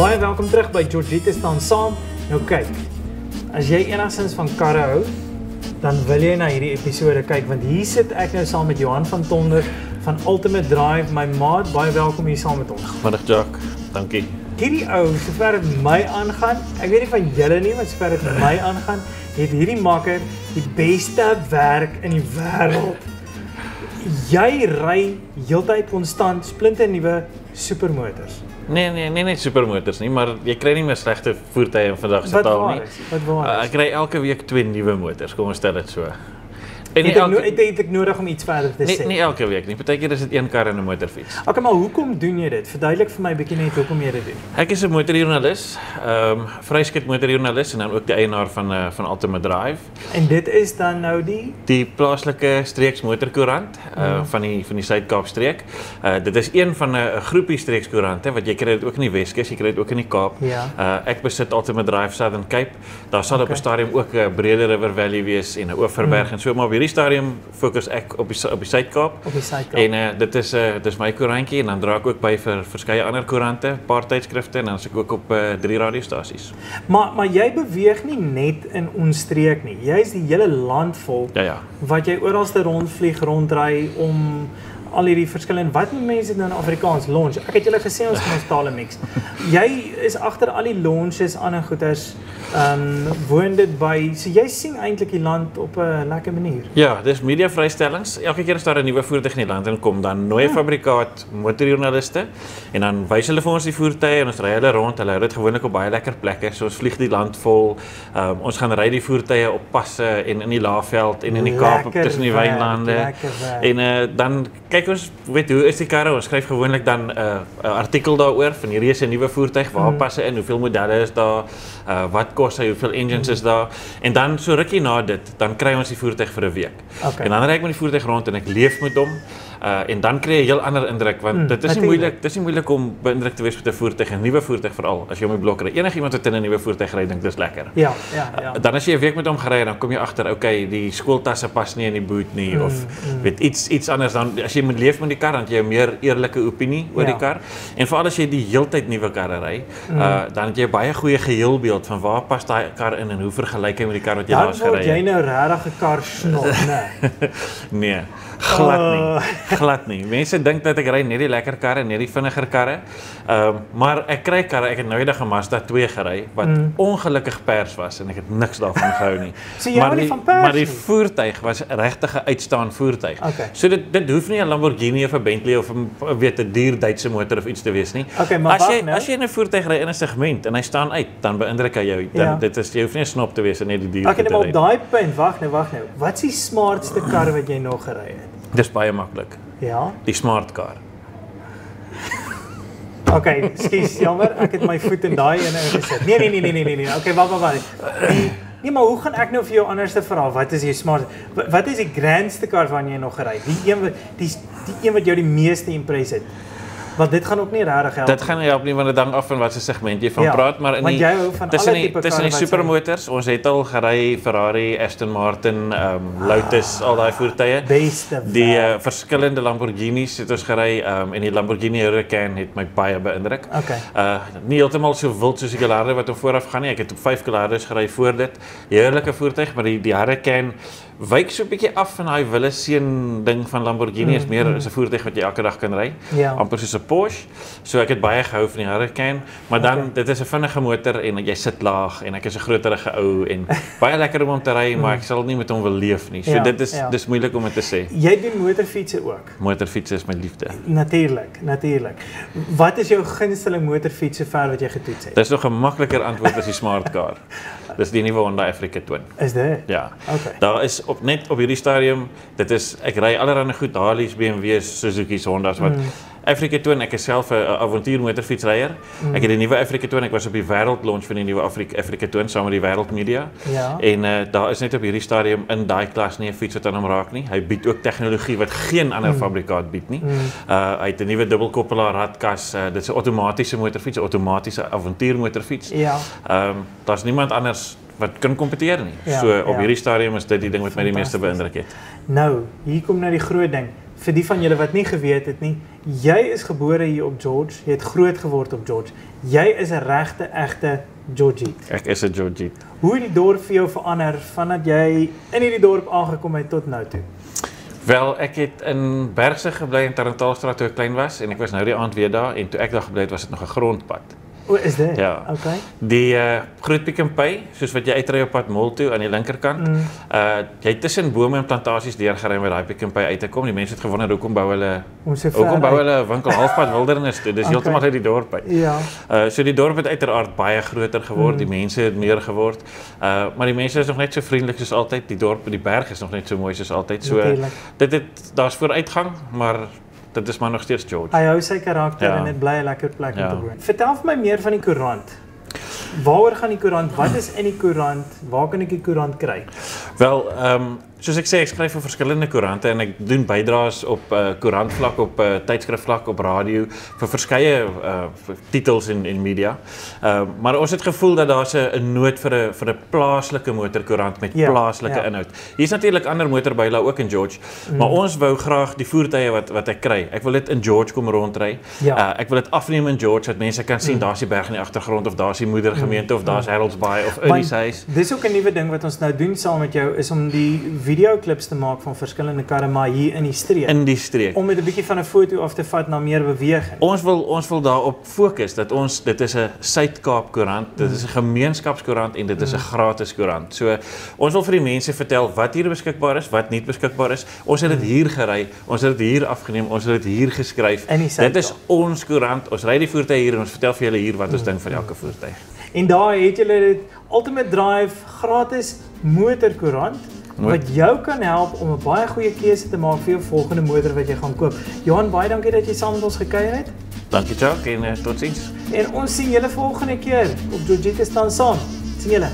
Baie welkom terug by Georgette staan saam. Nou kyk. As jy enigstens van karre hou, dan wil jy na hierdie episode kyk want hier sit ek nou saam met Johan van Tonder van Ultimate Drive, my maat. Baie welkom hier saam met ons. Middag Jack. Dankie. Hierdie ou, sover dit my aangaan, ek weet nie van julle nie, maar sover dit my aangaan, het hierdie makker die beste werk in die wêreld. Jy ry heeltyd konstant splinte nuwe supermotors. Nee nee nee nee supermotors nie, maar jy kry nie meer slegte voertuie in vandag se Wat taal waar nie. is? Wat waar Uh, is? ek kry elke week twee nuwe motors, kom ons stel dit so. En Het nie ek, elke het, ek nodig om iets verder te nie, sê? nie elke week nie. Partykeer is dit een kar en 'n motorfiets. Okay, maar hoekom doen jy dit? Verduidelik vir my bietjie net hoekom jy dit doen. Ek is 'n motorjoernalis, ehm um, vryskut motorjoernalis en dan ook die eienaar van uh, van Ultimate Drive, En dit is dan nou die die plaaslike streeks motorkoerant uh, Mm. van die van die Suid-Kaap streek. Uh, dit is een van 'n uh, groepie streekskoerante wat jy kry dit ook in die Weskus, jy kry dit ook in die Kaap. Ja. Uh ek besit Ultimate Drive Southern Cape. Daar sal op. 'n stadium ook 'n Brede River Valley wees en 'n Oeverberg Mm. en so maar op hierdie stadium fokus ek op die op die Suid-Kaap. op die sykant. En uh, dit is 'n uh, dis my koerantjie en dan dra ek ook by vir verskeie ander koerante, paar tydskrifte en dan is ek ook op uh, drie radiostasies. Maar maar jy beweeg nie net in ons streek nie. Jy's die hele land vol Ja ja. wat jy oralste rondvlieg, rondry om al hierdie verskillende wat noem mense nou in Afrikaans launch. Ek het julle gesê ons gaan ons tale mix. Jy is agter al die launches aan en goeters. Ehm um, woon dit by so jy sien eintlik die land op 'n lekker manier. Ja, dis mediavrystellings. Elke keer as daar 'n nuwe voertuig in die land inkom, dan nooi 'n Ja. fabrikaat motorjoernaliste en dan wys hulle vir ons die voertuie en ons ry hulle rond. Hulle hou dit gewoonlik op baie lekker plekke. So ons vlieg die land vol. Um, ons gaan ry die voertuie op passe en in die Laagveld en in die Kaap tussen die wynlande. En uh, dan kyk ons, weet hoe is die karre? Ons skryf gewoonlik dan 'n uh, 'n artikel daaroor van hierdie is 'n nuwe voertuig. Waar Mhm. pas hy in? Hoeveel modelle is daar? Uh, wat kos hy? Hoeveel engines is daar? En dan so rukkie na dit, dan kry ons die voertuig vir 'n week. Okay. En dan ry ek met die voertuig rond en ek leef met hom. Uh en dan kry jy 'n heel ander indruk want Mm, dit is nie natuurlijk. moeilik, dis nie moeilik om beïndruk te wees met 'n voertuig, 'n nuwe voertuig veral as jy hom op die blok ry. Enigiemand wat in 'n nuwe voertuig ry, dink dis lekker. Ja, ja, ja. Uh, dan as jy 'n week met hom gery en dan kom jy agter, okay, die skooltasse pas nie in die boot nie Mm, of mm. weet iets iets anders dan as jy moet leef met die kar dan het jy 'n meer eerlike opinie oor Ja. die kar. En veral as jy die heeltyd nuwe karre ry, Mm. uh dan het jy 'n baie goeie geheelbeeld van waar pas daai kar in en hoe vergelyk hy met die kar wat jy Dan laas word gery jy het. nou regtig 'n kar snot, né? Nee, glad Oh. nie. Glad nie. Mense dink dat ek ry net die lekker karre, net die vinniger karre. Ehm um, maar ek kry karre, ek het nou eendag 'n Mazda 2 gery wat Mm. ongelukkig pers was en ek het niks daarvan gehou nie. So maar die, van pers maar die voertuig was regtig 'n uitstaand voertuig. Okay. So dit dit hoef nie 'n Lamborghini of 'n Bentley of 'n weet 'n duur Duitse motor of iets te wees nie. Okay, maar as jy nou. as jy 'n voertuig ry in 'n segment en hy staan uit, dan beïndruk hy jou. Dan Ja. dit is jy hoef nie 'n snop te wees en net die duur Okay, nou op daai punt, wag nou, wag nou. Wat is die smartste kar wat jy nog gery het? Dis baie maklik. Ja. Die smart car. Okay, skus, jammer, ek het my voet in daai ene ingesit. Nee, nee, nee, nee, nee, nee, nee. Okay, wag, wag, wag. Nee, maar hoe gaan ek nou vir jou anderste vra? Wat is jou smart? wa- Wat is die grandste kar waarvan jy nog gery? Die een wat die die een wat jou die meeste impress het. Want dit gaan ook nie regtig help. Dit gaan nie help nie want dit hang af van watter segment jy van Ja, praat, maar in want die jy hou van tussen alle die tipe tussen die wat supermotors, ons het al gery Ferrari, Aston Martin, um, Lotus, al daai voertuie. beste. Die werk. uh, verskillende Lamborghinis het ons gery, ehm um, en die Lamborghini Huracan het my baie beïndruk. Okay. Uh nie heeltemal so wild soos die Gallardo wat hom vooraf gaan nie. Ek het op 5 Gallardos gery voor dit. Heerlike voertuig, maar die die Huracan wyk so 'n bietjie af van daai wille seun ding van Lamborghini. Is Mm, meer mm. is 'n voertuig wat jy elke dag kan ry. Ja. amper soos 'n Porsche. So ek het baie gehou van die Hurricane, maar dan Okay. dit is 'n vinnige motor en jy sit laag en ek is 'n groterige ou en baie lekker om hom te ry, maar ek sal nie met hom wil leef nie. So Ja, dit is ja. dis moeilik om dit te sê. Jy doen motorfietsse ook. Motorfiets is my liefde. Natuurlik, natuurlik. Wat is jou gunsteling motorfiets sover wat jy getoets het? Dis nog 'n makliker antwoord as die smart car. Dis die nuwe Honda Africa Twin. Is dit? Ja. Okay. Daar is op net op hierdie stadium, dit is ek ry allerlei goed, Harleys, BMW's, Suzuki's, Honda's wat Mm. Africa Twin, ek is self 'n avontuurmotorfietsryer. Mm. Ek het die nuwe Africa Twin, ek was op die wêreld launch van die nuwe Africa Africa Twin saam met die wêreld media. Ja. En uh, daar is net op hierdie stadium in daai klas nie 'n fiets wat aan hom raak nie. Hy bied ook tegnologie wat geen ander Mm. fabrikaat bied nie. Mm. Uh hy het 'n nuwe dubbelkoppelaar radkas. Uh, dit is 'n outomatiese motorfiets, 'n outomatiese avontuurmotorfiets. Ja. Ehm um, daar's niemand anders wat kan kompeteer nie. Ja, so op ja. hierdie stadium is dit die ding wat my die meeste beïndruk het. Nou, hier kom nou die groot ding. Vir die van julle wat nie geweet het nie, Jy is gebore hier op George, jy het groot geword op George. Jy is 'n regte egte Georgie. Ek is 'n Georgie. Hoe het die dorp vir jou verander vandat jy in hierdie dorp aangekom het tot nou toe? Wel, ek het in Bergse gebly in Tarantaalstraat toe ek klein was en ek was nou die aand weer daar en toe ek daar gebly het was dit nog 'n grondpad. O, is dit? Ja. Okay. Die uh, Groot Pick n Pay, soos wat jy uitry op pad Mall toe aan die linkerkant. Mm. Uh jy tussen bome en plantasies deurgery by daai Pick n Pay uit te kom. Die mense het gewonder hoekom bou hulle hoekom bou hulle 'n winkel halfpad wildernis toe. Dis Okay. heeltemal uit die dorp uit. Ja. Uh so die dorp het uiteraard baie groter geword, Mm. die mense het meer geword. Uh maar die mense is nog net so vriendelik soos altyd. Die dorp en die berg is nog net so mooi soos altyd. So Natuurlik. dit het daar's vooruitgang, maar dit is maar nog steeds George. Hy hou sy karakter Ja. en dit bly 'n lekker plek om Ja. te woon. Vertel vir my meer van die koerant. Waaroor gaan die koerant? Wat is in die koerant? Waar kan ek die koerant kry? Wel, ehm um, soos ek sê, ek skryf vir verskillende koerante en ek doen bydraes op uh, koerantvlak, op uh, tydskrifvlak, op radio vir verskeie uh, vir titels en en media. Ehm uh, maar ons het gevoel dat daar's 'n nood vir 'n vir 'n plaaslike motorkoerant met Ja, plaaslike ja. inhoud. Hier's natuurlik ander motorbyle ook in George, mm. maar ons wou graag die voertuie wat wat ek kry. Ek wil dit in George kom rondry. Ja. Uh, ek wil dit afneem in George dat mense kan sien mm. daar's die berg in die agtergrond of daar's die moedergemeente of daar's Harold's Bay of Ernie's huis. Dis ook 'n nuwe ding wat ons nou doen saam met jou is om die videoklips te maak van verskillende karre maar hier in die streek. in die streek. om met 'n bietjie van 'n foto af te vat na meer beweging. Ons wil ons wil daarop fokus dat ons dit is 'n Suid-Kaap koerant, dit is 'n gemeenskapskoerant en dit is 'n gratis koerant. So ons wil vir die mense vertel wat hier beskikbaar is, wat nie beskikbaar is. Ons het dit hier gery, ons het dit hier afgeneem, ons het dit hier geskryf. Dit is ons koerant. Ons ry die voertuie hier en ons vertel vir julle hier wat ons dink van elke voertuig. En daar het julle dit Ultimate Drive gratis motorkoerant wat jou kan help om 'n baie goeie keuse te maak vir jou volgende motor wat jy gaan koop. Johan, baie dankie dat jy saam met ons gekuier het. Dankie Jacques en uh, totsiens. En ons sien julle volgende keer op Georgette staan saam. Sien julle.